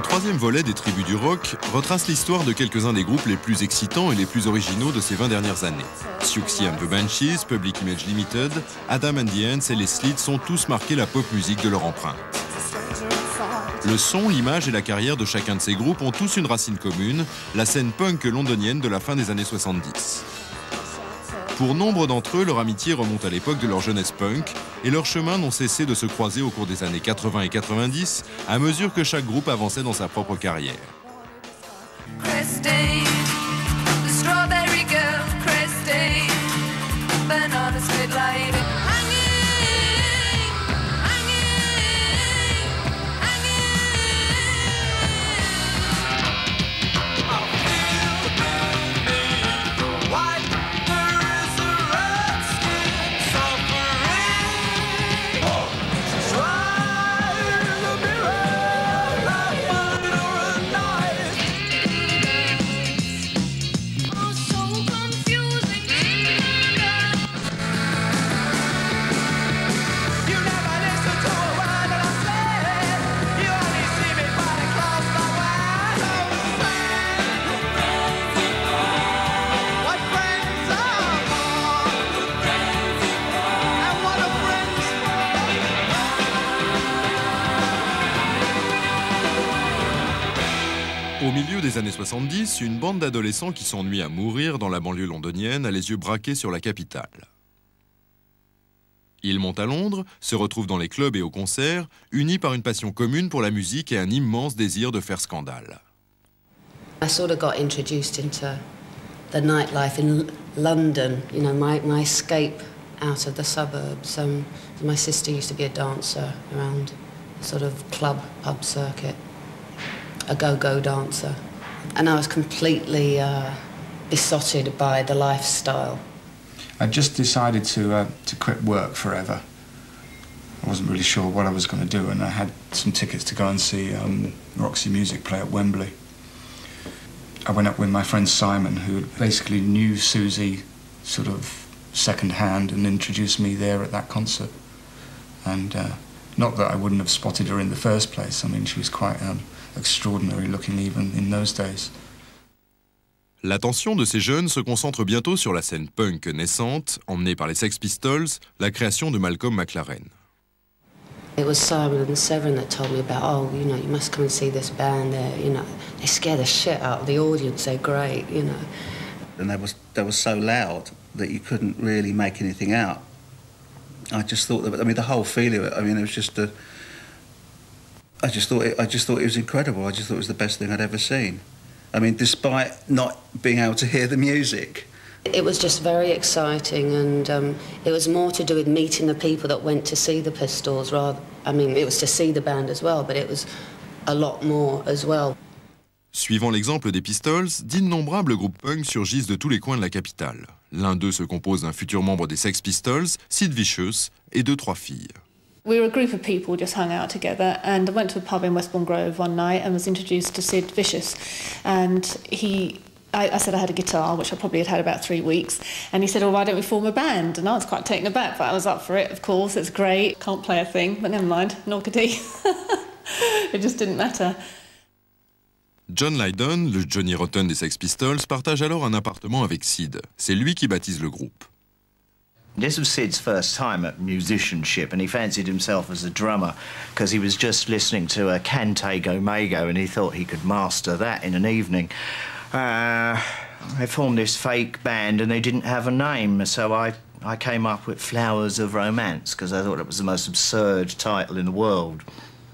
Ce troisième volet des tribus du rock retrace l'histoire de quelques-uns des groupes les plus excitants et les plus originaux de ces 20 dernières années. Siouxsie and the Banshees, Public Image Limited, Adam and the Ants et les Slits sont tous marqués la pop musique de leur empreinte. Le son, l'image et la carrière de chacun de ces groupes ont tous une racine commune, la scène punk londonienne de la fin des années 70. Pour nombre d'entre eux, leur amitié remonte à l'époque de leur jeunesse punk et leurs chemins n'ont cessé de se croiser au cours des années 80 et 90 à mesure que chaque groupe avançait dans sa propre carrière. Des années 70, une bande d'adolescents qui s'ennuient à mourir dans la banlieue londonienne a les yeux braqués sur la capitale. Ils montent à Londres, se retrouvent dans les clubs et aux concerts, unis par une passion commune pour la musique et un immense désir de faire scandale. I sort of got introduced into the nightlife in London, you know, my, escape out of the suburbs. Um, my sister used to be a dancer around the sort of club, pub circuit. a go-go dancer. And I was completely uh, besotted by the lifestyle. I just decided to, uh, to quit work forever. I wasn't really sure what I was going to do, and I had some tickets to go and see um, Roxy Music play at Wembley. I went up with my friend Simon, who basically knew Siouxsie sort of second hand and introduced me there at that concert. And uh, not that I wouldn't have spotted her in the first place. I mean, she was quite um, extraordinary looking even in those days. L'attention de ces jeunes se concentre bientôt sur la scène punk naissante, emmenée par les Sex Pistols, la création de Malcolm McLaren. It was Simon and Seven that told me about, oh, you know, you must come and see this band. There, you know, they scare the shit out of the audience. They're great, you know. And they was they was so loud that you couldn't really make anything out. I just thought that, I mean, the whole feeling of it. I mean, it was just a. I just thought it, I just thought it was incredible. I just thought it was the best thing I'd ever seen. I mean, despite not being able to hear the music. It was just very exciting, and um, it was more to do with meeting the people that went to see the Pistols. Rather, I mean, it was to see the band as well, but it was a lot more as well. Suivant l'exemple des Pistols, d'innombrables groupes punk surgissent de tous les coins de la capitale. L'un d'eux se compose d'un futur membre des Sex Pistols, Sid Vicious, et de trois filles. We were a group of people just hung out together, and I went to a pub in Westbourne Grove one night and was introduced to Sid Vicious. And he, I, I, said I had a guitar, which I probably had had about three weeks, and he said, "Well, why don't we form a band?" And I was quite taken aback, but I was up for it. Of course, it's great. Can't play a thing, but never mind. Nor could he. it just didn't matter. John Lydon, le Johnny Rotten des Sex Pistols, partage alors un appartement avec Sid. C'est lui qui baptise le groupe. This was Sid's first time at musicianship, and he fancied himself as a drummer because he was just listening to a Can Tago Mago and he thought he could master that in an evening. Uh, they formed this fake band and they didn't have a name, so I, I came up with Flowers of Romance because I thought it was the most absurd title in the world.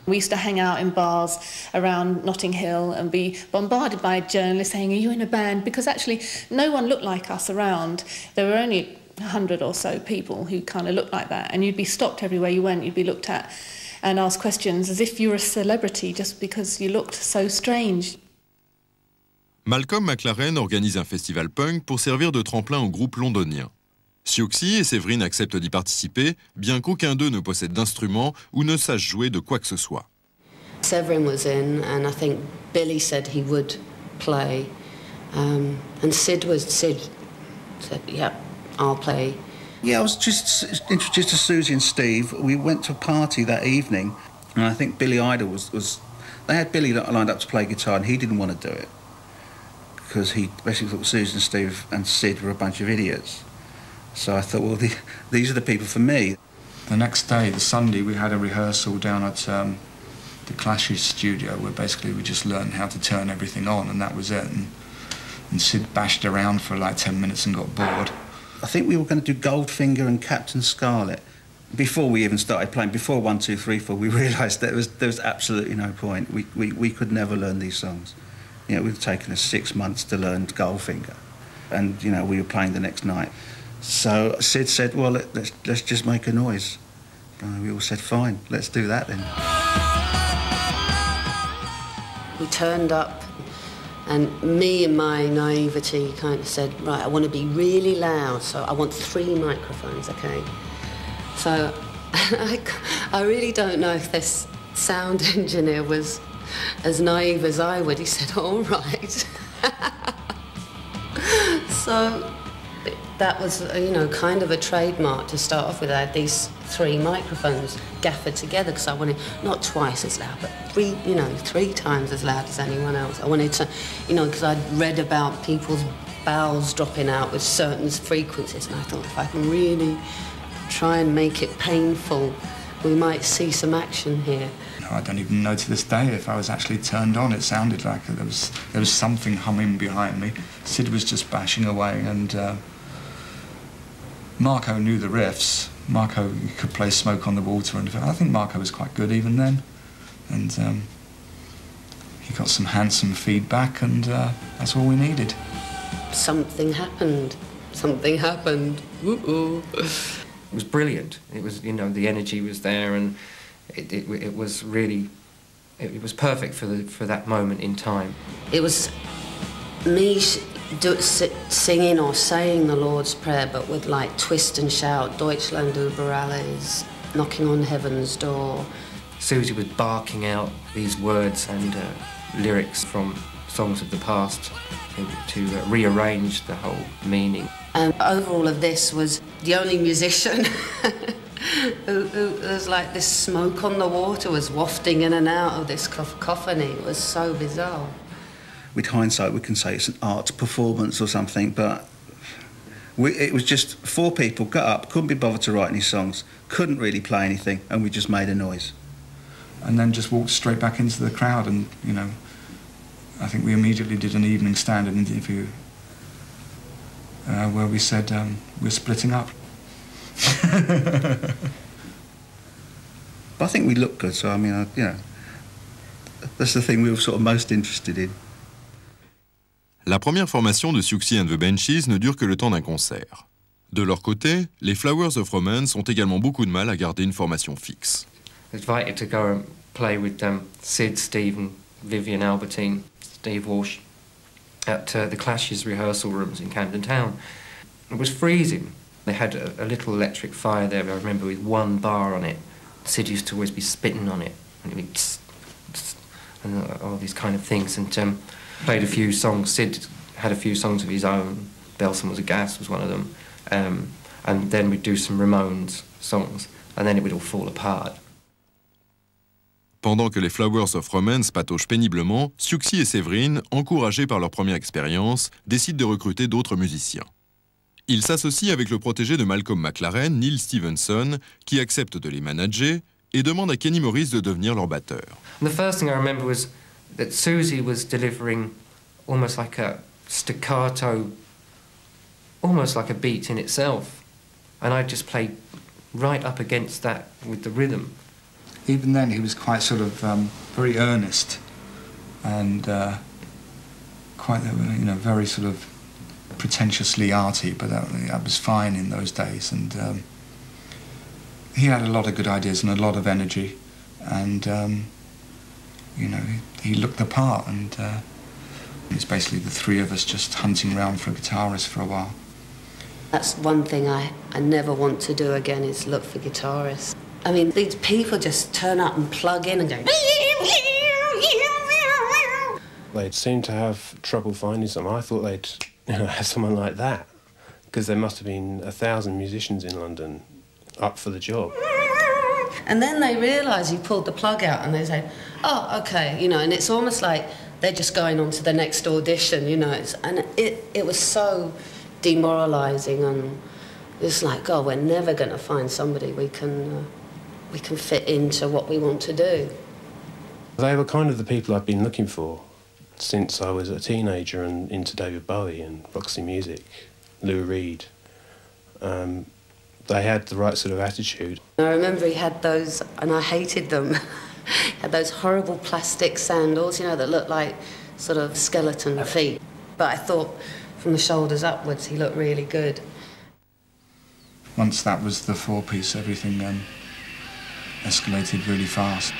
We used to hang out in bars around Notting Hill and be bombarded by journalists saying, Are you in a band? Because actually, no one looked like us around. There were only 100 or so people who kind of looked like that, and you'd be stopped everywhere you went, you'd be looked at and asked questions as if you were a celebrity just because you looked so strange. Malcolm McLaren organise un festival punk pour servir de tremplin au groupe londonien. Siouxsie et Séverine acceptent d'y participer, bien qu'aucun d'eux ne possède d'instrument ou ne sache jouer de quoi que ce soit. Severin was in, and I think Billy said he would play, um, and Sid was Sid said, "Yeah, I'll play." Yeah, I was just introduced to Siouxsie and Steve. We went to a party that evening, and I think Billy Idol was was They had Billy lined up to play guitar, and he didn't want to do it because he basically thought Siouxsie and Steve, and Sid were a bunch of idiots. So I thought, well, the, these are the people for me. The next day, the Sunday, we had a rehearsal down at um, the Clash's studio where basically we just learned how to turn everything on, and that was it. And, and Sid bashed around for like 10 minutes and got bored. I think we were going to do Goldfinger and Captain Scarlet before we even started playing, before one, two, three, four, we realised there was there was absolutely no point. We, we we could never learn these songs. You know, have taken us six months to learn Goldfinger, and you know we were playing the next night. So Sid said, "Well, let, us let's just make a noise." And we all said, "Fine, let's do that then." We turned up, and me and my naivety kind of said, "Right, I want to be really loud, so I want three microphones, okay?" So I, I really don't know if this sound engineer was as naive as I would. He said, all right. so that was, you know, kind of a trademark to start off with. I had these three microphones gaffered together because I wanted not twice as loud, but three, you know, three times as loud as anyone else. I wanted to, you know, because I'd read about people's bowels dropping out with certain frequencies, and I thought if I can really try and make it painful, we might see some action here. I don't even know to this day if I was actually turned on. It sounded like there was there was something humming behind me. Sid was just bashing away, and uh, Marco knew the riffs. Marco could play "Smoke on the Water," and I think Marco was quite good even then. And um, he got some handsome feedback, and uh, that's all we needed. Something happened. Something happened. Woo-oo. It was brilliant. It was, you know, the energy was there, and it, it, it was really, it, it, was perfect for the for that moment in time. It was me do, singing or saying the Lord's Prayer, but with like twist and shout, Deutschland über alles, knocking on heaven's door. Siouxsie was barking out these words and uh, lyrics from songs of the past to uh, rearrange the whole meaning. And over all of this was the only musician who, who was like this smoke on the water was wafting in and out of this cacophony. It was so bizarre. With hindsight, we can say it's an art performance or something, but we, it was just four people got up, couldn't be bothered to write any songs, couldn't really play anything, and we just made a noise. And then just walked straight back into the crowd, and you know, I think we immediately did an evening standard interview uh, where we said um, we're splitting up. but I think we look good, so I mean, I, you know, that's the thing we were sort of most interested in. La première formation de Siouxsie and the Benchies ne dure que le temps d'un concert. De leur côté, les Flowers of Romance ont également beaucoup de mal à garder une formation fixe. Invited to go and play with um, Sid, Steve, and Vivian Albertine, Steve Walsh. at uh, the Clash's rehearsal rooms in Camden Town. It was freezing. They had a, a, little electric fire there, I remember, with one bar on it. Sid used to always be spitting on it, and it would tss, tss, and uh, all these kind of things. Um, played a few songs. Sid had a few songs of his own. Belson was a gas was one of them. Um, and then we'd do some Ramones songs, and then it would all fall apart. Pendant que les Flowers of Romance patauchent péniblement, Siouxsie et Séverine, encouragés par leur première expérience, décident de recruter d'autres musiciens. Ils s'associent avec le protégé de Malcolm McLaren, Neil Stevenson, qui accepte de les manager et demande à Kenny Morris de devenir leur batteur. The first thing I remember was that Siouxsie was delivering almost like a staccato, almost like a beat in itself. And I just played right up against that with the rhythm. even then he was quite sort of um, very earnest and uh, quite you know very sort of pretentiously arty, but that, that was fine in those days. And um, he had a lot of good ideas and a lot of energy, and um, you know he, he, looked the part. And uh, it's basically the three of us just hunting around for a guitarist for a while. That's one thing I, I never want to do again is look for guitarists. I mean, these people just turn up and plug in and go. They'd seem to have trouble finding someone. I thought they'd you know, have someone like that because there must have been a thousand musicians in London up for the job. And then they realise you pulled the plug out and they say, oh, okay, you know, and it's almost like they're just going on to the next audition, you know. It's, and it, it was so demoralising and it's like, oh, we're never going to find somebody we can, uh, we can fit into what we want to do. They were kind of the people I've been looking for since I was a teenager and into David Bowie and Roxy Music, Lou Reed. Um, they had the right sort of attitude. I remember he had those, and I hated them, had those horrible plastic sandals, you know, that looked like sort of skeleton feet. But I thought from the shoulders upwards he looked really good. Once that was the four piece, everything um, escalated really fast.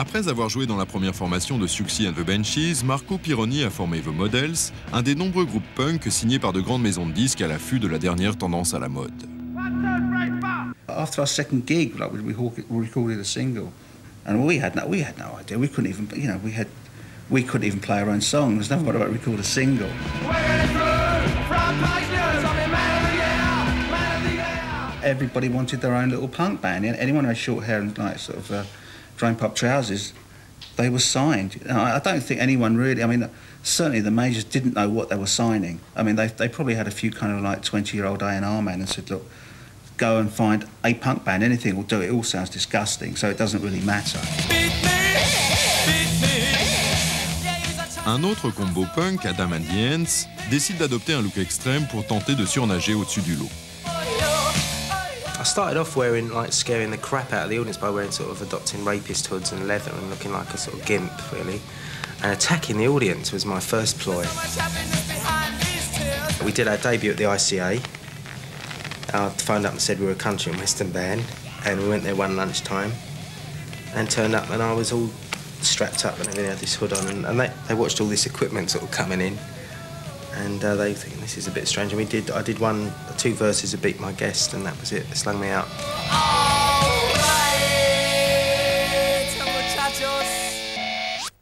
Après avoir joué dans la première formation de Siouxsie and the Benchies, Marco Pironi a formé The Models, un des nombreux groupes punk signés par de grandes maisons de disques à l'affût de la dernière tendance à la mode. After our second gig, like we recorded a single, and we had no, we had no idea. We couldn't even, you know, we had, we couldn't even play our own song. There's nothing about record a single. Everybody wanted their own little punk band. Anyone who had short hair and like sort of. Uh, drain up trousers, they were signed. I don't think anyone really, I mean, certainly the majors didn't know what they were signing. I mean, they, they probably had a few kind of like 20 year old A&R men and said, look, go and find a punk band, anything will do. It all sounds disgusting, so it doesn't really matter. Un autre combo punk, Adam and the Ants, décide d'adopter un look extrême pour tenter de surnager au-dessus du lot. Started off wearing, like, scaring the crap out of the audience by wearing sort of adopting rapist hoods and leather and looking like a sort of gimp, really. And attacking the audience was my first ploy. We did our debut at the ICA. I phoned up and said we were a country and western band, and we went there one lunchtime and turned up, and I was all strapped up and everything, had this hood on, and, and they, they watched all this equipment sort of coming in and uh, they think this is a bit strange. And we did, I did one, two verses of Beat My Guest, and that was it. They slung me out.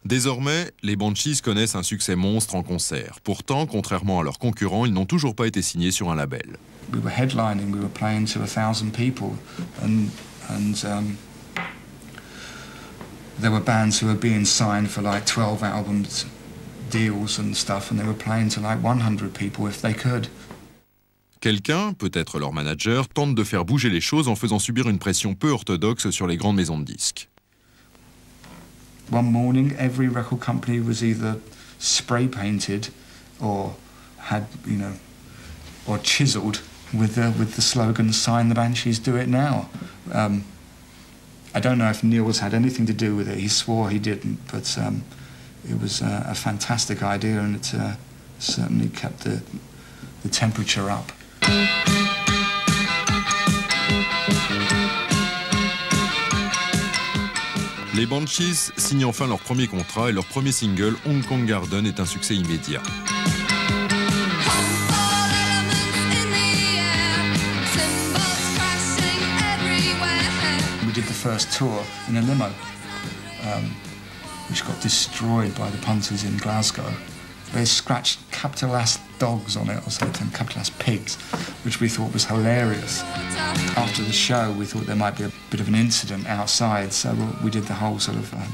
Désormais, les Banshees connaissent un succès monstre en concert. Pourtant, contrairement à leurs concurrents, ils n'ont toujours pas été signés sur un label. We were headlining, we were playing to a thousand people, and, and um, there were bands who were being signed for like 12 albums deals and stuff, and they were playing to like 100 people if they could. Quelqu'un, peut-être leur manager, tente de faire bouger les choses en faisant subir une pression peu orthodoxe sur les grandes maisons de disques. One morning, every record company was either spray painted or had, you know, or chiseled with the, with the slogan "Sign the Banshees, do it now." Um, I don't know if Neil Neil's had anything to do with it. He swore he didn't, but um, it was a, a fantastic idea and it uh, certainly kept the, the temperature up. Les Banshees signent enfin leur premier contrat et leur premier single, Hong Kong Garden, est un succès immédiat. We did the first tour in a limo. Um, which got destroyed by the punters in Glasgow. They scratched capital S dogs on it or something, capital S pigs, which we thought was hilarious. After the show, we thought there might be a bit of an incident outside, so we did the whole sort of um,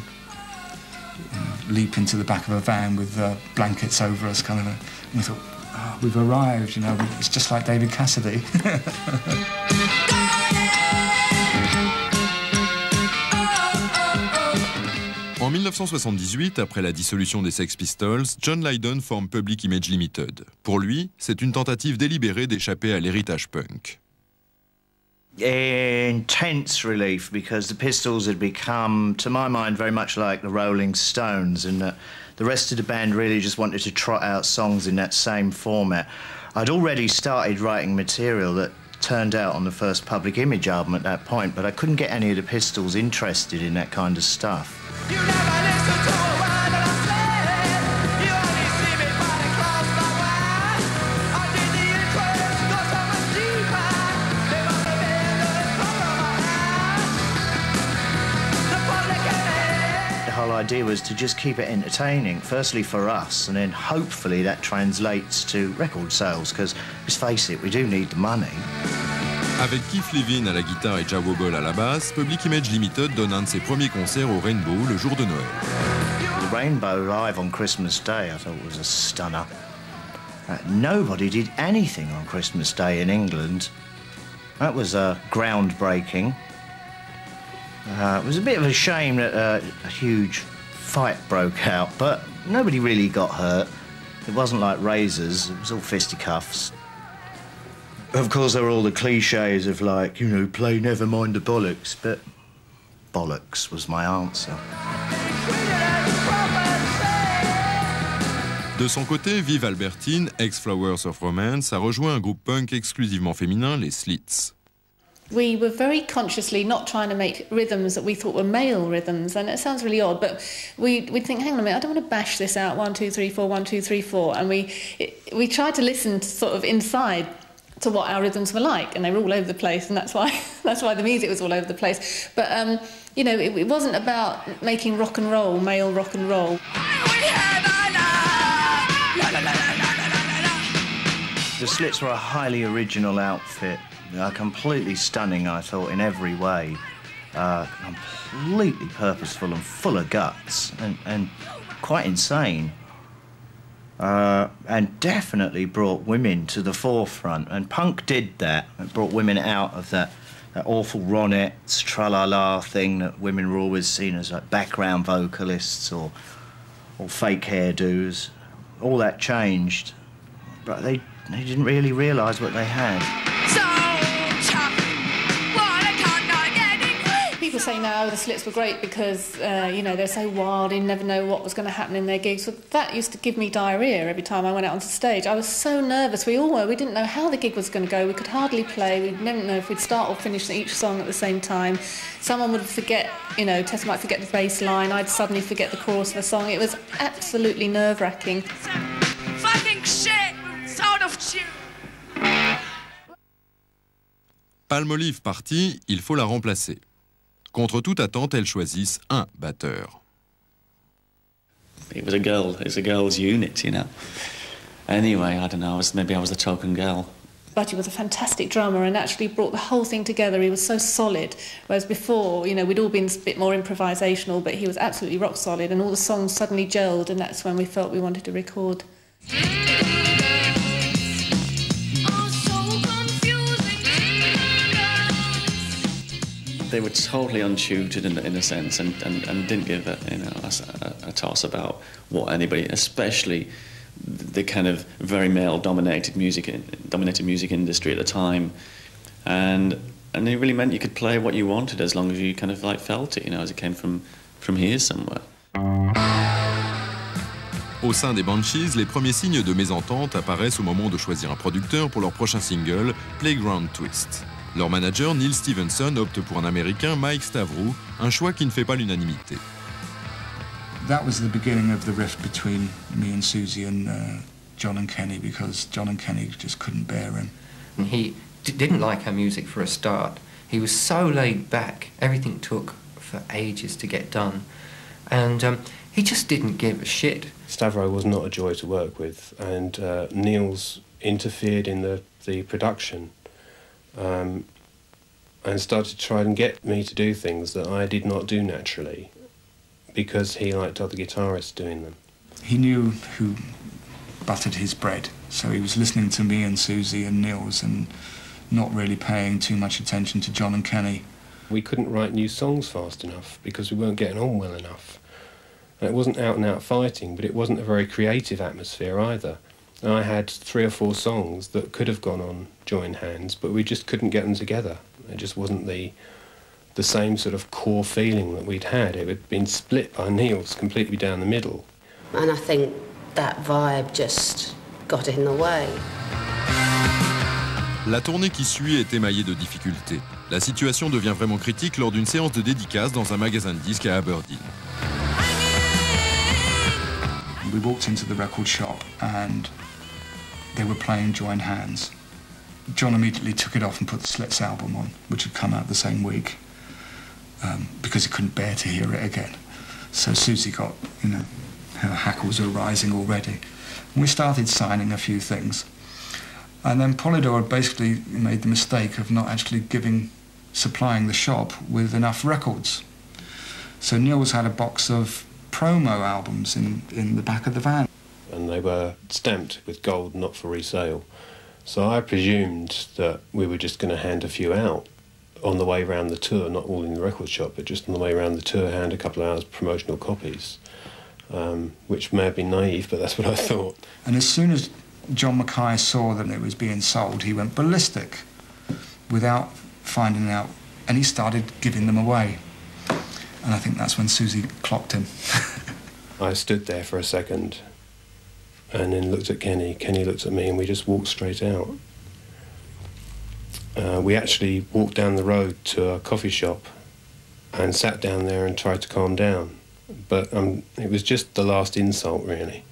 know, leap into the back of a van with uh, blankets over us, kind of. And we thought, oh, we've arrived, you know, it's just like David Cassidy. 1978, après la dissolution des Sex Pistols, John Lydon forme Public Image Limited. Pour lui, c'est une tentative délibérée d'échapper à l'héritage punk. Intense relief because the Pistols had become, to my mind, very much like the Rolling Stones, and uh, the rest of the band really just wanted to trot out songs in that same format. I'd already started writing material that turned out on the first Public Image album at that point, but I couldn't get any of the Pistols interested in that kind of stuff. Idea was to just keep it entertaining, firstly for us, and then hopefully that translates to record sales, because let's face it, we do need the money. Avec Keith Levin à la guitare et Jah Wobble à la basse, Public Image Limited donne un de ses premiers concerts au Rainbow le jour de Noël. The Rainbow live on Christmas Day I thought was a stunner. Uh, nobody did anything on Christmas Day in England. That was uh, groundbreaking. Uh, it was a bit of a shame that uh, a huge fight broke out, but nobody really got hurt. It wasn't like razors, it was all fisticuffs. Of course, there were all the cliches of, like, you know, play never mind the bollocks, but bollocks was my answer. De son côté, Viv Albertine, ex-Flowers of Romance, a rejoint un groupe punk exclusivement féminin, les Slits. we were very consciously not trying to make rhythms that we thought were male rhythms, and it sounds really odd, but we we'd think, hang on a minute, I don't want to bash this out one two three four one two three four, and we it, we tried to listen to sort of inside to what our rhythms were like, and they were all over the place, and that's why that's why the music was all over the place. But um, you know, it, it wasn't about making rock and roll, male rock and roll. The Slits were a highly original outfit, uh, completely stunning, I thought, in every way. Uh, completely purposeful and full of guts, and, and quite insane. Uh, and definitely brought women to the forefront. And punk did that. It brought women out of that, that awful Ronettes, tra-la-la thing that women were always seen as like background vocalists or, or fake hairdos. All that changed, but they they didn't really realise what they had. People say now the Slits were great because uh, you know they're so wild, you never know what was going to happen in their gigs. But that used to give me diarrhea every time I went out onto stage. I was so nervous. We all were. We didn't know how the gig was going to go. We could hardly play. We didn't know if we'd start or finish each song at the same time. Someone would forget, you know, Tessa might forget the bass line. I'd suddenly forget the chorus of a song. It was absolutely nerve wracking. Fucking shit! Sound of tune! Palmolive partie, il faut la remplacer. Contre toute attente, elles choisissent un batteur. It was a girl. It's a girls' unit, you know. Anyway, I don't know. I was, maybe I was the token girl. Budgie was a fantastic drummer and actually brought the whole thing together. He was so solid. Whereas before, you know, we'd all been a bit more improvisational, but he was absolutely rock solid, and all the songs suddenly gelled, and that's when we felt we wanted to record. They were totally untutored in, in a sense and, and, and didn't give a, you know, a, a toss about what anybody, especially the kind of very male-dominated music dominated music industry at the time, and and it really meant you could play what you wanted as long as you kind of like felt it, you know, as it came from from here somewhere. Au sein des Banshees, les premiers signes de mésentente apparaissent au moment de choisir un producteur pour leur prochain single, Playground Twist. Leur manager, Nils Stevenson, opte pour un Américain, Mike Stavrou, un choix qui ne fait pas l'unanimité. That was the beginning of the rift between me and Siouxsie and uh, John and Kenny because John and Kenny just couldn't bear him. And he d- didn't like our music for a start. He was so laid back. Everything took for ages to get done. And um, he just didn't give a shit. Stavrou was not a joy to work with, and uh, Nils interfered in the, the production um, and started to try and get me to do things that I did not do naturally because he liked other guitarists doing them. He knew who buttered his bread, so he was listening to me and Siouxsie and Nils and not really paying too much attention to John and Kenny. We couldn't write new songs fast enough because we weren't getting on well enough. And it wasn't out and out fighting, but it wasn't a very creative atmosphere either. And I had three or four songs that could have gone on join hands, but we just couldn't get them together. It just wasn't the the same sort of core feeling that we'd had. It had been split by Nils completely down the middle. And I think that vibe just got in the way. La tournée qui suit est émaillée de difficultés. La situation devient vraiment critique lors d'une séance de dédicace dans un magasin de disques à Aberdeen. We walked into the record shop and they were playing Join Hands. John immediately took it off and put the Slits album on, which had come out the same week, um, because he couldn't bear to hear it again. So Siouxsie got, you know, her hackles were rising already. And we started signing a few things. And then Polydor had basically made the mistake of not actually giving, supplying the shop with enough records. So Nils had a box of promo albums in, in the back of the van. And they were stamped with gold, not for resale. So I presumed that we were just going to hand a few out on the way around the tour, not all in the record shop, but just on the way around the tour, hand a couple of hours promotional copies, um, which may have been naive, but that's what I thought. And as soon as John McKay saw that it was being sold, he went ballistic without finding out, and he started giving them away. And I think that's when Siouxsie clocked him. I stood there for a second and then looked at Kenny. Kenny looked at me, and we just walked straight out. Uh, we actually walked down the road to a coffee shop and sat down there and tried to calm down. But um, it was just the last insult, really.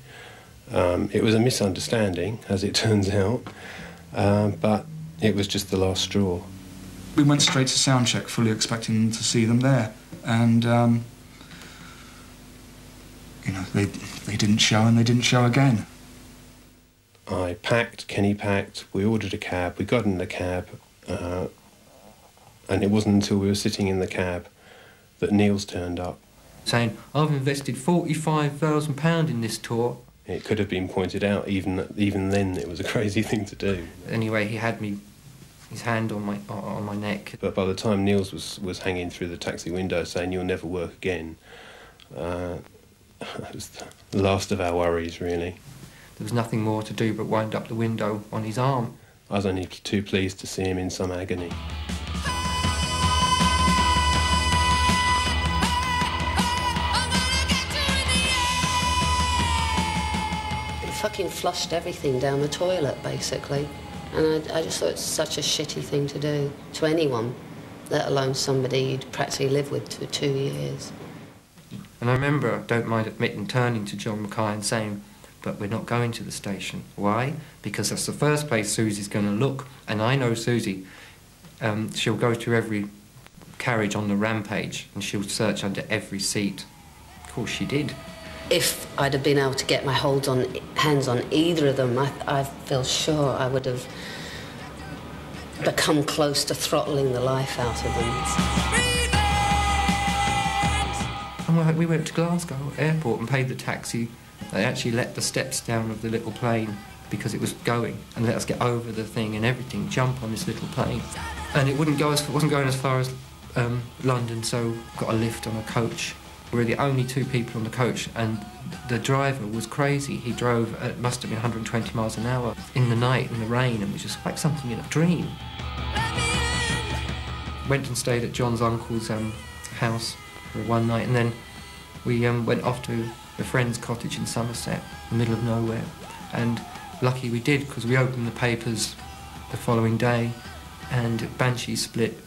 Um, it was a misunderstanding, as it turns out, um, but it was just the last straw. We went straight to soundcheck, fully expecting to see them there, and um, you know they they didn't show, and they didn't show again. I packed, Kenny packed, we ordered a cab, we got in the cab, uh, and it wasn't until we were sitting in the cab that Nils turned up. Saying, I've invested £45,000 in this tour. It could have been pointed out, even even then, it was a crazy thing to do. Anyway, he had me, his hand on my on my neck. But by the time Nils was, was hanging through the taxi window saying, You'll never work again, uh, it was the last of our worries, really. There was nothing more to do but wind up the window on his arm. I was only too pleased to see him in some agony. Fucking flushed everything down the toilet, basically. And I, I just thought it's such a shitty thing to do to anyone, let alone somebody you'd practically lived with for two years. And I remember, I don't mind admitting, turning to John McKay and saying, but we're not going to the station. Why? Because that's the first place Siouxsie's going to look. And I know Siouxsie, um, she'll go through every carriage on the rampage and she'll search under every seat. Of course she did. If I'd have been able to get my holds on, hands on either of them, I, I feel sure I would have become close to throttling the life out of them. And we went to Glasgow airport and paid the taxi they actually let the steps down of the little plane because it was going and let us get over the thing and everything, jump on this little plane. And it wouldn't go as, wasn't going as far as um, London, so got a lift on a coach. We were the only two people on the coach, and the driver was crazy. He drove, it must have been 120 miles an hour in the night in the rain, and it was just like something in a dream. Went and stayed at John's uncle's um, house for one night, and then we um, went off to a friend's cottage in Somerset, in the middle of nowhere. And lucky we did, because we opened the papers the following day, and Banshee split,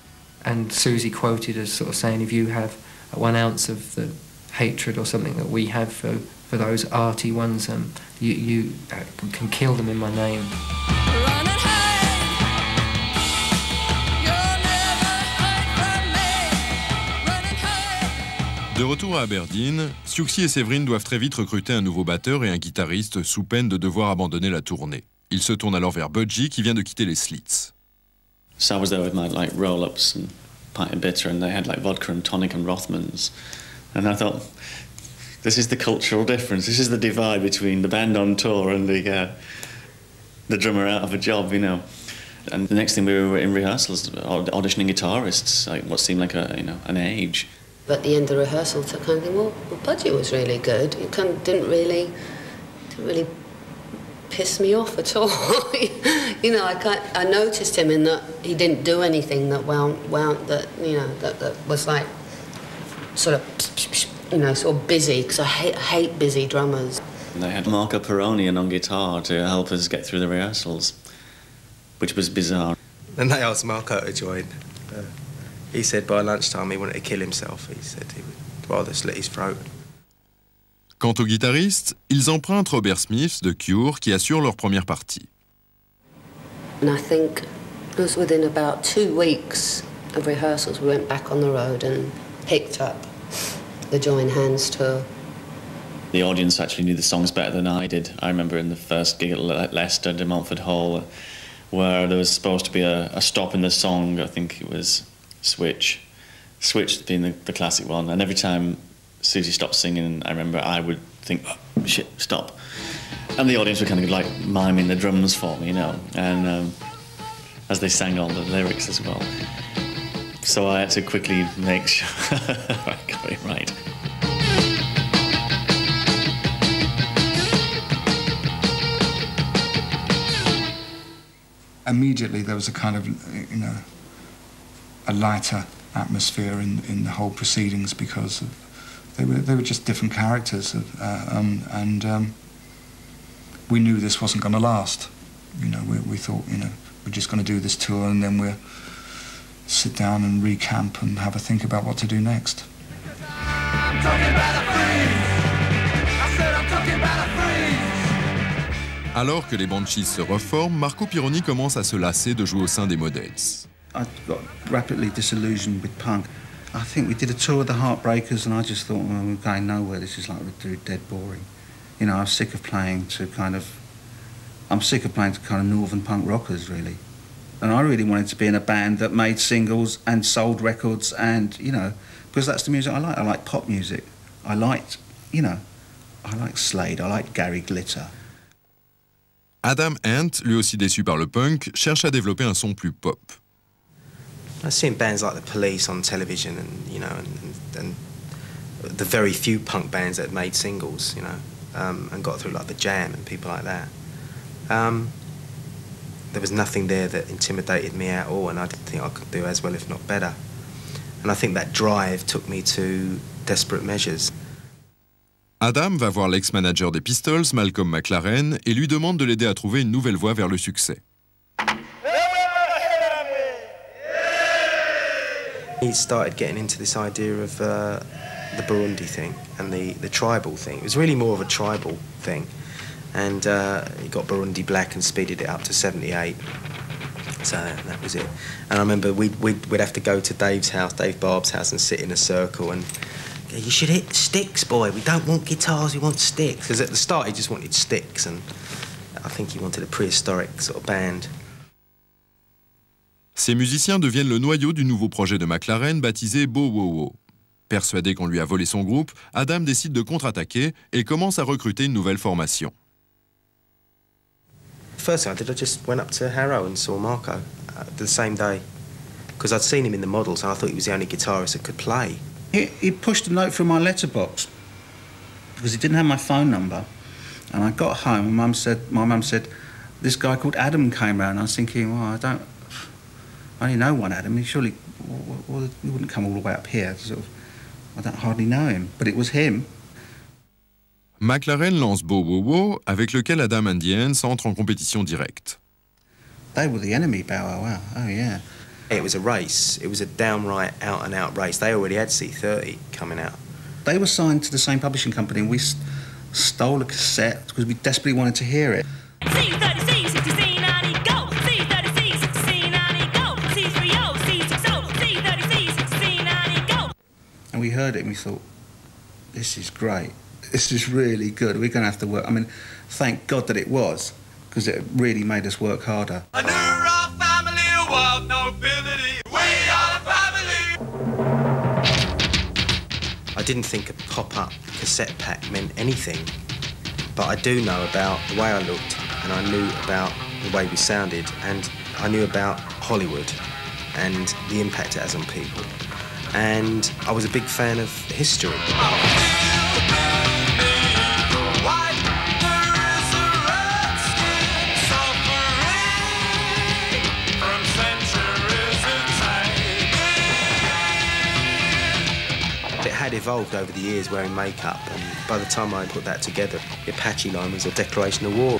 and Siouxsie quoted as sort of saying, if you have one ounce of the hatred or something that we have for, for those arty ones, um, you, you uh, can kill them in my name. De retour à Aberdeen, Siouxsie et Séverine doivent très vite recruter un nouveau batteur et un guitariste sous peine de devoir abandonner la tournée. Ils se tournent alors vers Budgie qui vient de quitter les Slits. So I was there with my like roll-ups and pint of bitter and they had like vodka and tonic and Rothmans. And I thought, this is the cultural difference. This is the divide between the band on tour and the, uh, the drummer out of a job, you know. And the next thing we were in rehearsals, auditioning guitarists, like what seemed like a, you know, an age. But at the end of the rehearsal, I kind of think, well, well Budgie was really good. It kind of didn't really, didn't really piss me off at all. you know, I, kind I noticed him in that he didn't do anything that well, well that you know that, that was like sort of you know sort of busy because I hate, I hate busy drummers. And they had Marco Pirroni on guitar to help us get through the rehearsals, which was bizarre. Then they asked Marco to join. He said by lunchtime he wanted to kill himself. He said he would rather slit his throat. Quant aux guitaristes, ils empruntent Robert Smith de Cure qui assure leur première partie. And I think it was within about two weeks of rehearsals we went back on the road and picked up the Join Hands tour. The audience actually knew the songs better than I did. I remember in the first gig at Le- Leicester, de Montfort Hall, where there was supposed to be a, a stop in the song. I think it was Switch. Switch being the, the classic one. And every time Siouxsie stopped singing, I remember I would think, oh, shit, stop. And the audience were kind of like miming the drums for me, you know, and um, as they sang all the lyrics as well. So I had to quickly make sure I got it right. Immediately there was a kind of, you know, a lighter atmosphere in, in the whole proceedings because of, they were they were just different characters, of, uh, um, and um, we knew this wasn't going to last. You know, we, we thought, you know, we're just going to do this tour and then we'll sit down and recamp and have a think about what to do next. Alors que les Banshees se reforment, Marco Pirroni commence à se lasser de jouer au sein des Models. I got rapidly disillusioned with punk. I think we did a tour of the Heartbreakers, and I just thought, well, we're going nowhere. This is like we're dead boring. You know, I was sick of playing to kind of. I'm sick of playing to kind of northern punk rockers, really. And I really wanted to be in a band that made singles and sold records, and you know, because that's the music I like. I like pop music. I liked, you know, I like Slade. I like Gary Glitter. Adam Ant, lui aussi déçu par le punk, cherche à développer un son plus pop. I've seen bands like the Police on television, and you know, and, and, the very few punk bands that made singles, you know, um, and got through like the Jam and people like that. Um, there was nothing there that intimidated me at all, and I didn't think I could do as well, if not better. And I think that drive took me to desperate measures. Adam va voir l'ex-manager des Pistols, Malcolm McLaren, et lui demande de l'aider à trouver une nouvelle voie vers le succès. He started getting into this idea of uh, the Burundi thing and the, the tribal thing. It was really more of a tribal thing. And uh, he got Burundi Black and speeded it up to 78. So that was it. And I remember we'd, we'd, we'd have to go to Dave's house, Dave Barb's house, and sit in a circle and you should hit sticks, boy. We don't want guitars, we want sticks. Because at the start he just wanted sticks, and I think he wanted a prehistoric sort of band. Ces musiciens deviennent le noyau du nouveau projet de McLaren baptisé Bo Wo Wo. Persuadé qu'on lui a volé son groupe, Adam décide de contre-attaquer et commence à recruter une nouvelle formation. First thing I did, I just went up to Harrow and saw Marco uh, the same day. Because I'd seen him in the models and I thought he was the only guitarist that could play. He, he pushed a note through my letterbox because he didn't have my phone number. And I got home and mum said, my mum said, this guy called Adam came round. I was thinking, well, I don't, only know one Adam. He surely, well, well, he wouldn't come all the way up here. Sort of, I don't hardly know him, but it was him. McLaren lance Bow Wow Wow, avec lequel Adam and the Ants entre en compétition directe. They were the enemy, Bow Wow Wow. Oh, yeah. It was a race. It was a downright out and out race. They already had C30 coming out. They were signed to the same publishing company and we st stole a cassette because we desperately wanted to hear it. And we heard it and we thought, this is great. This is really good. We're going to have to work. I mean, thank God that it was because it really made us work harder. We are the family. I didn't think a pop-up cassette pack meant anything, but I do know about the way I looked, and I knew about the way we sounded, and I knew about Hollywood and the impact it has on people. And I was a big fan of history. It had evolved over the years wearing makeup, and by the time I put that together, the Apache line was a declaration of war.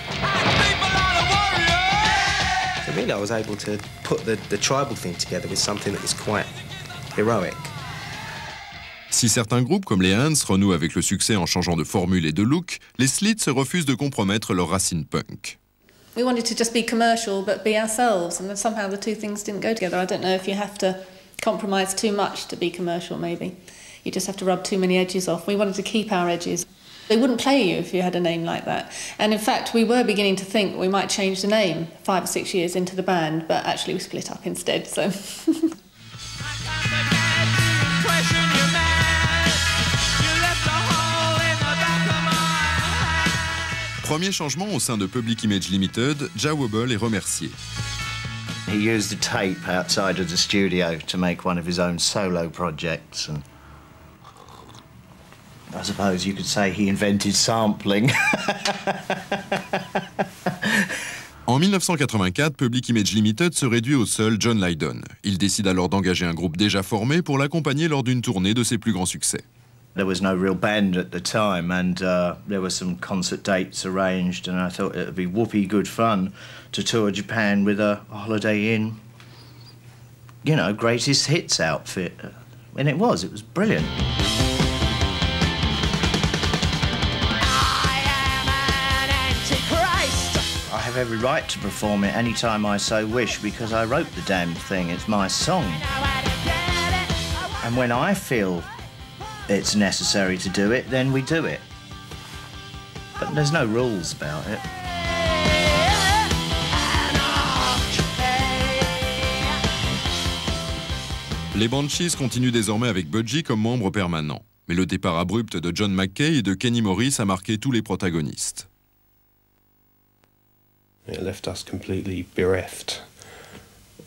So really, I was able to put the, the tribal thing together with something that was quite heroic. Si certains groupes comme les Ants renouent avec le succès en changeant de formule et de look, les Slits se refusent de compromettre leur racine punk. We wanted to just be commercial but be ourselves, and then somehow the two things didn't go together. I don't know if you have to compromise too much to be commercial, maybe. You just have to rub too many edges off. We wanted to keep our edges. They wouldn't play you if you had a name like that. And in fact, we were beginning to think we might change the name five or six years into the band, but actually we split up instead. So. Premier changement au sein de Public Image Limited, Ja Wobble est remercié. He used a tape outside of the studio to make one of his own solo projects and I suppose you could say he invented sampling. En 1984, Public Image Limited se réduit au seul John Lydon. Il décide alors d'engager un groupe déjà formé pour l'accompagner lors d'une tournée de ses plus grands succès. There was no real band at the time, and uh, there were some concert dates arranged, and I thought it would be whoopee good fun to tour Japan with a Holiday Inn, you know, greatest hits outfit. And it was, it was brilliant. I have every right to perform it anytime I so wish because I wrote the damn thing. It's my song. And when I feel it's necessary to do it, then we do it. But there's no rules about it. Les Banshees continuent désormais avec Budgie comme membre permanent. Mais le départ abrupt de John McKay et de Kenny Morris a marqué tous les protagonistes. It left us completely bereft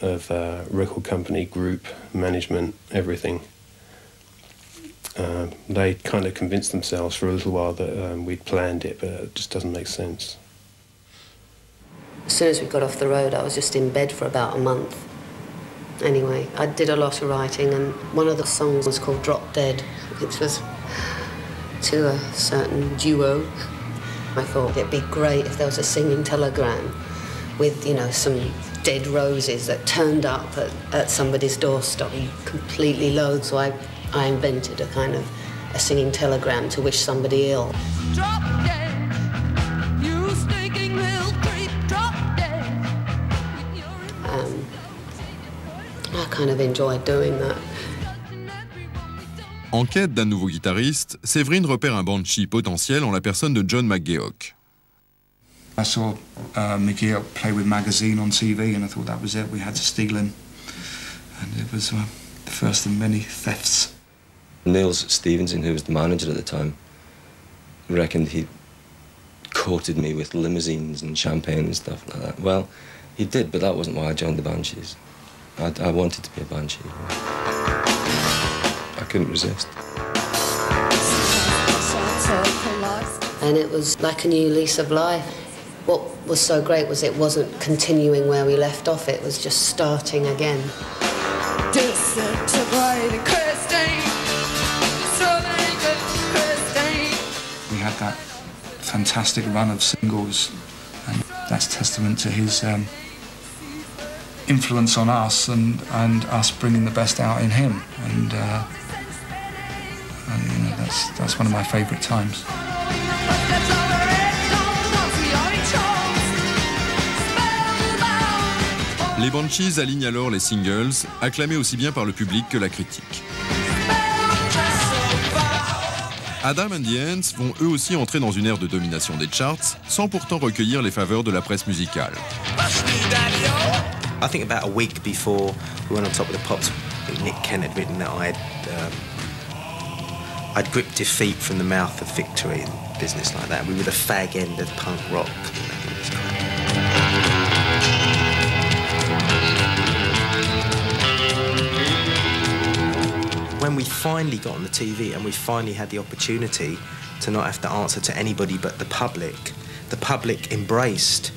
of uh, record company, group, management, everything. Um, they kind of convinced themselves for a little while that um, we'd planned it, but it just doesn't make sense. As soon as we got off the road, I was just in bed for about a month. Anyway, I did a lot of writing, and one of the songs was called Drop Dead, which was to a certain duo. I thought it'd be great if there was a singing telegram with, you know, some dead roses that turned up at, at somebody's doorstep. He completely loathed, so I, I invented a kind of a singing telegram to wish somebody ill. Drop dead. You stinking little creep. Drop dead. Um, I kind of enjoyed doing that. En quête d'un nouveau guitariste, Séverine repère un banshee potentiel en la personne de John McGeoch. I saw uh, McGeoch play with Magazine on TV and I thought that was it. We had to steal him. And it was uh, the first of many thefts. Nils Stevenson, who was the manager at the time, reckoned he courted me with limousines and champagne and stuff like that. Well, he did, but that wasn't why I joined the Banshees. I, I wanted to be a Banshee. I couldn't resist. And it was like a new lease of life. What was so great was it wasn't continuing where we left off, it was just starting again. Fantastic run of singles, and that's testament to his um, influence on us and, and us bringing the best out in him. And, uh, and you know, that's, that's one of my favourite times. Les Banshees alignent alors les singles, acclamés aussi bien par le public que la critique. Adam and the Ants vont eux aussi entrer dans une ère de domination des charts, sans pourtant recueillir les faveurs de la presse musicale. I think about a week before we went on top of the pops, Nick Kent had written that I'd um, I'd gripped defeat from the mouth of victory and business like that. We were the fag end of punk rock. When we finally got on the TV and we finally had the opportunity to not have to answer to anybody but the public, the public embraced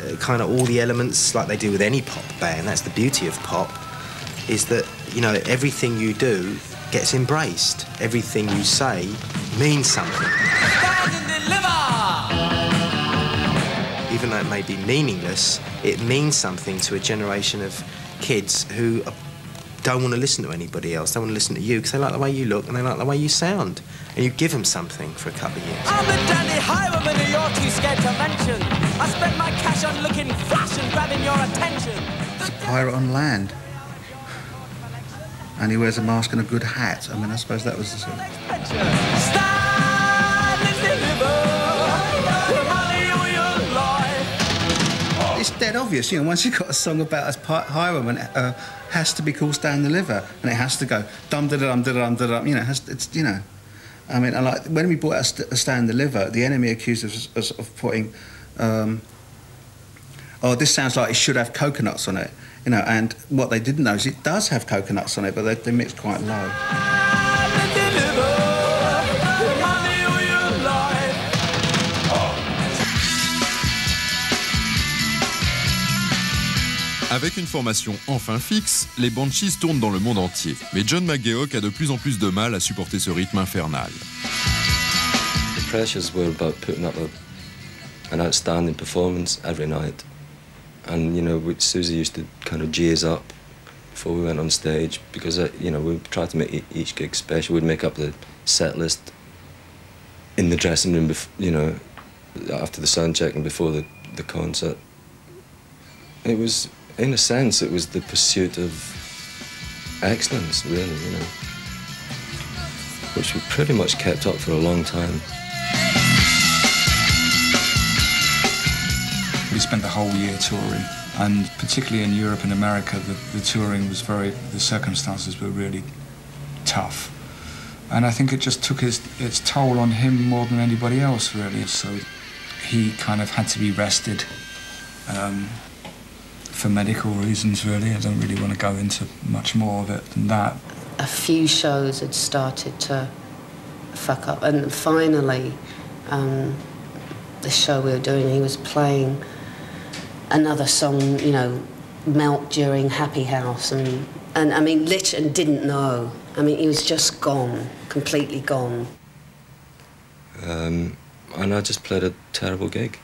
uh, kind of all the elements like they do with any pop band. That's the beauty of pop, is that you know everything you do gets embraced. Everything you say means something. Even though it may be meaningless, it means something to a generation of kids who are- don't want to listen to anybody else. They want to listen to you because they like the way you look and they like the way you sound. And you give them something for a couple of years. I'm the dandy highwayman who you're too scared to mention. I spent my cash on looking flash and grabbing your attention. It's a Pirate on land. and he wears a mask and a good hat. I mean, I suppose that was the sort of... obvious, you know, once you've got a song about a pi- highwayman, uh, has to be called Stand and Deliver, and it has to go dum da dum da dum da dum, you know, has, it's, you know. I mean, like, when we brought out St- Stand and Deliver, the enemy accused us us of putting, um, oh, this sounds like it should have coconuts on it, you know, and what they didn't know is it does have coconuts on it, but they, they're mixed quite low. Avec une formation enfin fixe, les Banshees tournent dans le monde entier. Mais John McGeoch a de plus en plus de mal à supporter ce rythme infernal. The pressures were about putting up a, an outstanding performance every night. And, you know, Susie used to kind of us up before we went on stage because, uh, you know, we tried to make e- each gig special. We'd make up the set list in the dressing room, bef- you know, after the sound check and before the, the concert. It was, in a sense, it was the pursuit of excellence, really, you know, which we pretty much kept up for a long time. We spent the whole year touring, and particularly in Europe and America, the, the touring was very, the circumstances were really tough. And I think it just took its, its toll on him more than anybody else, really. So he kind of had to be rested um, for medical reasons, really. I don't really want to go into much more of it than that. a few shows had started to fuck up, and finally, um, the show we were doing, he was playing another song, you know, Melt during Happy House, and and I mean, lit and didn't know. I mean, he was just gone, completely gone. Um, and I just played a terrible gig.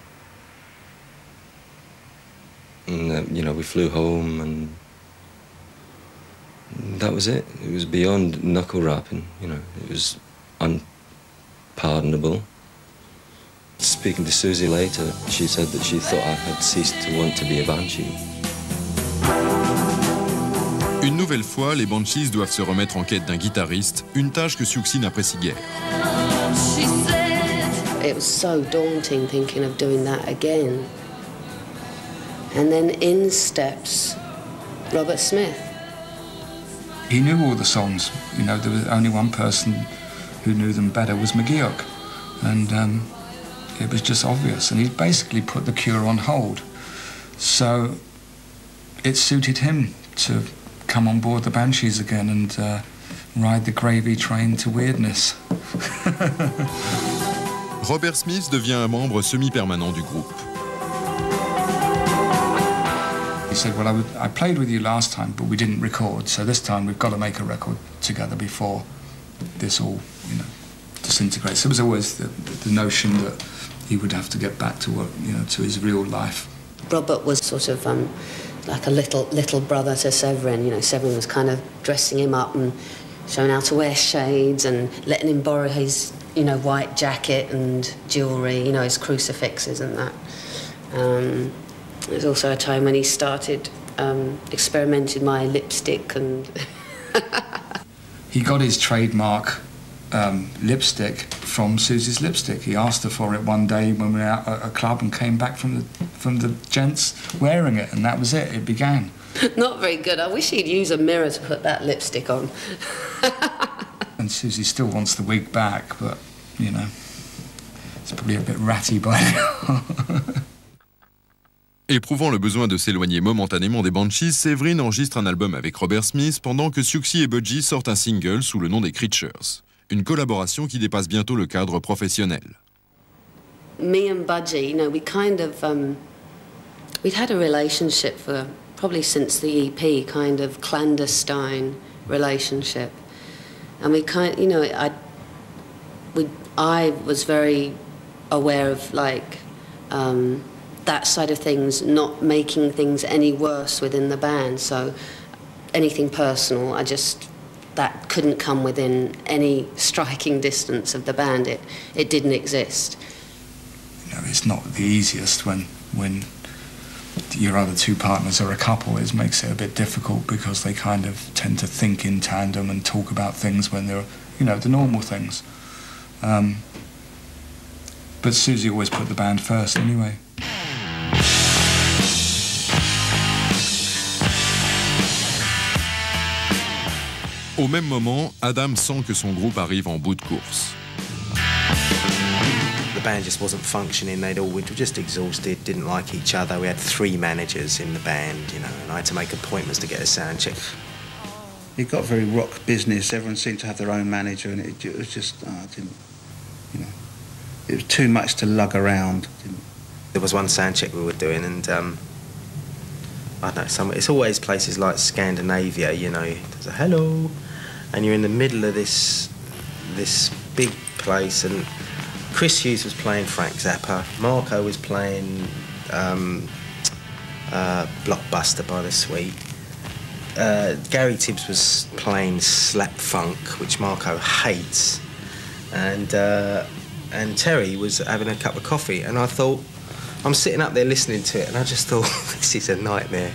And, uh, you know, we flew home and that was it. It was beyond knuckle rapping, you know, it was unpardonable. Speaking to Susie later, she said that she thought I had ceased to want to be a banshee. Une nouvelle fois, les Banshees doivent se remettre en quête d'un guitariste, une tâche que Siouxsie n'apprécie guère. It was so daunting thinking of doing that again. And then in steps Robert Smith. He knew all the songs. You know, there was only one person who knew them better was McGeoch. And um, it was just obvious. And he basically put the cure on hold. So it suited him to come on board the Banshees again and uh, ride the gravy train to weirdness. Robert Smith devient un membre semi-permanent du groupe. Said, Well, I, would, I played with you last time, but we didn't record, so this time we've got to make a record together before this all, you know, disintegrates. There was always the, the notion that he would have to get back to work, you know, to his real life. Robert was sort of um, like a little little brother to Severin. You know, Severin was kind of dressing him up and showing how to wear shades and letting him borrow his, you know, white jacket and jewellery, you know, his crucifixes and that. Um, there was also a time when he started um, experimenting my lipstick and He got his trademark um, lipstick from Siouxsie's lipstick. He asked her for it one day when we were out at a club and came back from the, from the gents wearing it, and that was it. It began. not very good. I wish he'd use a mirror to put that lipstick on. And Siouxsie still wants the wig back, but, you know, it's probably a bit ratty by now. Éprouvant le besoin de s'éloigner momentanément des Banshees, Severin enregistre un album avec Robert Smith pendant que Siouxsie et Budgie sortent un single sous le nom des Creatures. Une collaboration qui dépasse bientôt le cadre professionnel. me and Budgie, you know, we kind of um, we'd had a relationship for probably since the EP, kind of clandestine relationship, and we kind, you know, I we I was very aware of like um, that side of things, not making things any worse within the band. So anything personal, I just that couldn't come within any striking distance of the band. It it didn't exist. you know, it's not the easiest when when your other two partners are a couple, it makes it a bit difficult because they kind of tend to think in tandem and talk about things when they're, you know, the normal things. Um, but Siouxsie always put the band first anyway. Au même moment, Adam sent que son groupe arrive en bout de course. The band just wasn't functioning. They'd all we were just exhausted, didn't like each other. We had three managers in the band, you know, and I had to make appointments to get a sound check. It got very rock business. Everyone seemed to have their own manager, and it, it was just, oh, I didn't, you know, it was too much to lug around. There was one sound check we were doing, and um, I don't know. Some, it's always places like Scandinavia, you know. There's a hello, and you're in the middle of this this big place, and Chris Hughes was playing Frank Zappa, Marco was playing um, uh, Blockbuster by the Sweet. Uh, Gary Tibbs was playing Slap Funk, which Marco hates, and uh, and Terry was having a cup of coffee, and I thought, I'm sitting up there listening to it, and I just thought, this is a nightmare.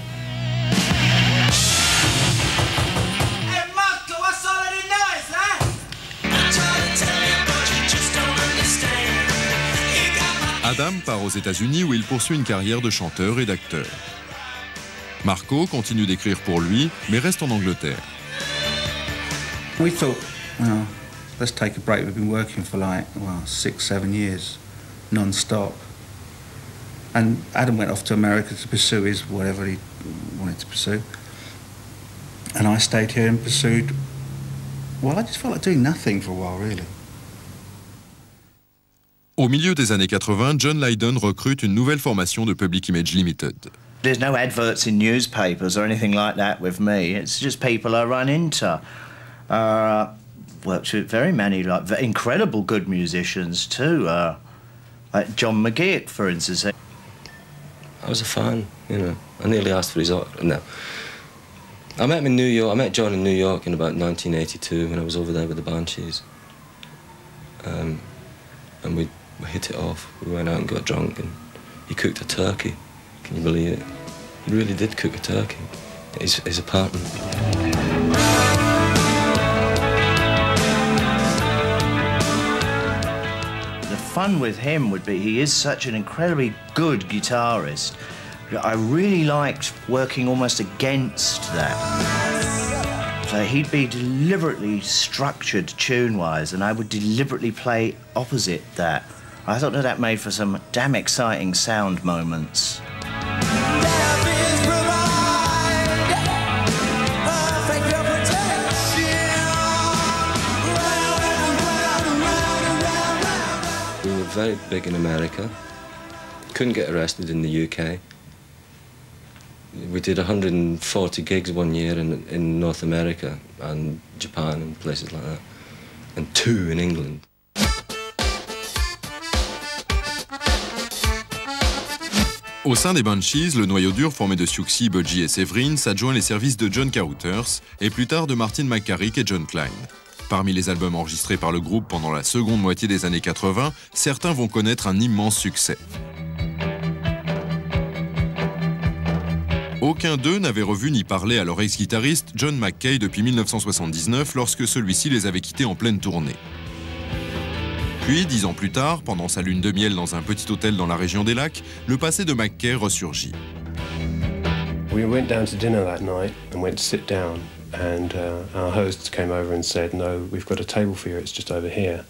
Part aux États-Unis où il poursuit une carrière de chanteur et d'acteur. Marco continue d'écrire pour lui, mais reste en Angleterre. We thought, well, let's take a break. We've been working for like, well, six, seven years, non-stop. And Adam went off to America to pursue his whatever he wanted to pursue. And I stayed here and pursued, well, I just felt like doing nothing for a while, really. Au milieu des années 80, John Lydon recrute une nouvelle formation de Public Image Limited. There's no adverts in newspapers or anything like that with me. It's just people I run into. Uh, worked with very many like incredible good musicians too. Uh, like John McGeoch, for instance. I was a fan, you know. I nearly asked for his autograph. No. I met him in New York. I met John in New York in about 1982 when I was over there with the Banshees. Um, and we, we hit it off. We went out and got drunk, and he cooked a turkey. Can you believe it? He really did cook a turkey. His, his apartment. The fun with him would be he is such an incredibly good guitarist. I really liked working almost against that. So he'd be deliberately structured tune-wise, and I would deliberately play opposite that. I thought that that made for some damn exciting sound moments. We were very big in America. Couldn't get arrested in the UK. We did 140 gigs one year in, in North America and Japan and places like that, and two in England. Au sein des Banshees, le noyau dur formé de Siouxsie, Budgie et Severin s'adjoint les services de John Carothers et plus tard de Martin McCarrick et John Klein. Parmi les albums enregistrés par le groupe pendant la seconde moitié des années 80, certains vont connaître un immense succès. Aucun d'eux n'avait revu ni parlé à leur ex-guitariste John McKay depuis 1979 lorsque celui-ci les avait quittés en pleine tournée. Puis, dix ans plus tard, pendant sa lune de miel dans un petit hôtel dans la région des lacs, le passé de McKay ressurgit. We went down to dinner that night and went to sit down, and uh, our hosts came over and said, "No, we've got a table for you. It's just over here."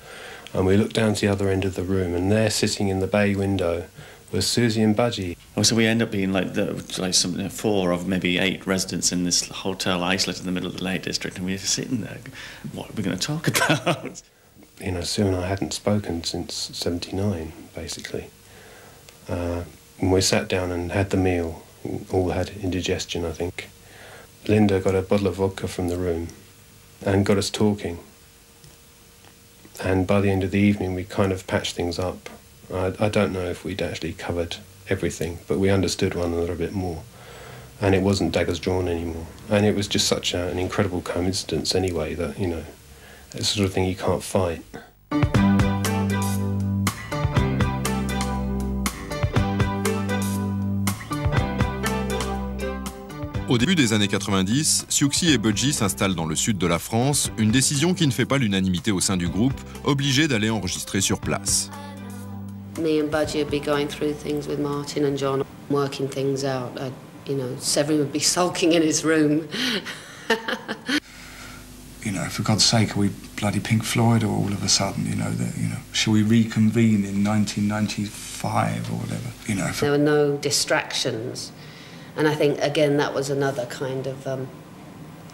And we looked down to the other end of the room, and there, sitting in the bay window, was Siouxsie and Budgie. Oh, so we end up being like the like some four of maybe eight residents in this hotel isolated in the middle of the Lake District, and we're just sitting there. What are we going to talk about? You know, Sue and I hadn't spoken since '79, basically. Uh, and we sat down and had the meal. All had indigestion, I think. Linda got a bottle of vodka from the room and got us talking. And by the end of the evening, we kind of patched things up. I, I don't know if we'd actually covered everything, but we understood one another a bit more. And it wasn't daggers drawn anymore. And it was just such a, an incredible coincidence, anyway, that, you know, it's the sort of thing you can't fight. Au début des années 90, Siouxsie et Budgie s'installent dans le sud de la France, une décision qui ne fait pas l'unanimité au sein du groupe, obligé d'aller enregistrer sur place. Me and Budgie would be going through things with Martin and John, working things out. Uh, you know, Severin would be sulking in his room. you know, for God's sake, are we bloody Pink Floyd or all of a sudden, you know, that, you know, shall we reconvene in 1995 or whatever? You know, There were no distractions. And I think, again, that was another kind of um,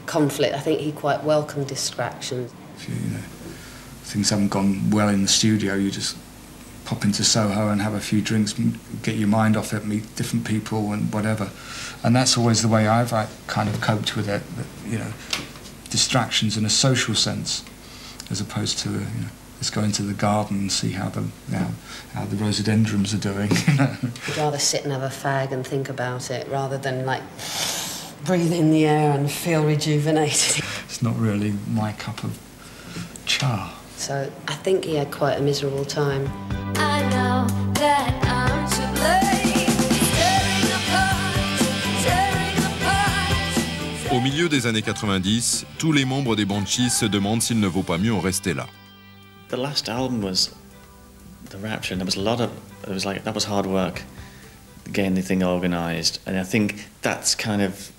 conflict. I think he quite welcomed distractions. if you, you know, things haven't gone well in the studio, you just pop into Soho and have a few drinks, get your mind off it, meet different people and whatever. And that's always the way I've uh, kind of coped with it, that, you know, distractions in a social sense, as opposed to, uh, you know, let's go into the garden and see how the, how, how the rhododendrons are doing. you know. I'd rather sit and have a fag and think about it rather than, like, breathe in the air and feel rejuvenated. it's not really my cup of cha. So I think he had quite a miserable time. Au milieu des années 90, tous les membres des Banshees se demandent s'il ne vaut pas mieux en rester là. The last album was The Rapture, and there was a lot of, it was like, that was hard work, getting the thing organised. And I think that's kind of,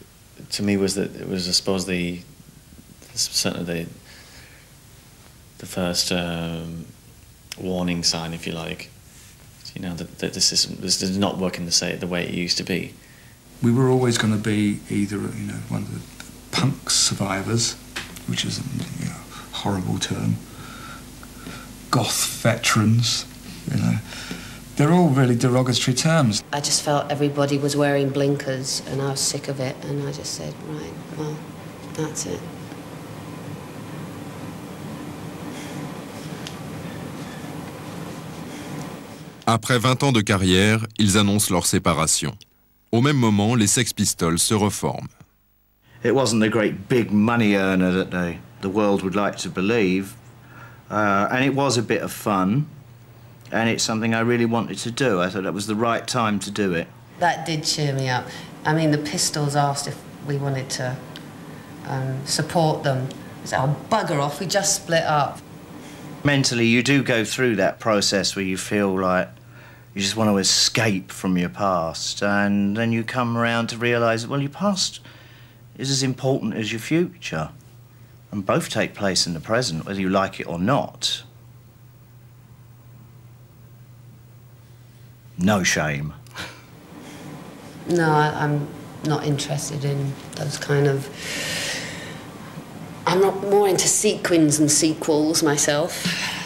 to me, was that it was, I suppose, the, certainly the, the first um, warning sign, if you like. You know, that, that this, is, this is not working the, the way it used to be. We were always going to be either you know one of the punk survivors, which is a you know, horrible term, goth veterans, you know. They're all really derogatory terms. I just felt everybody was wearing blinkers and I was sick of it and I just said, right, well, that's it. Après 20 ans de carrière, ils annoncent leur séparation. Au même moment, les Sex Pistols se reforment. It wasn't the great big money earner that they, the world would like to believe, uh, and it was a bit of fun, and it's something I really wanted to do. I thought that was the right time to do it. That did cheer me up. I mean, the Pistols asked if we wanted to um, support them. I said, oh, bugger off, we just split up. Mentally, you do go through that process where you feel like you just want to escape from your past, and then you come around to realise that, well, your past is as important as your future, and both take place in the present, whether you like it or not. No shame. No, I, I'm not interested in those kind of. I'm not more into sequins and sequels myself.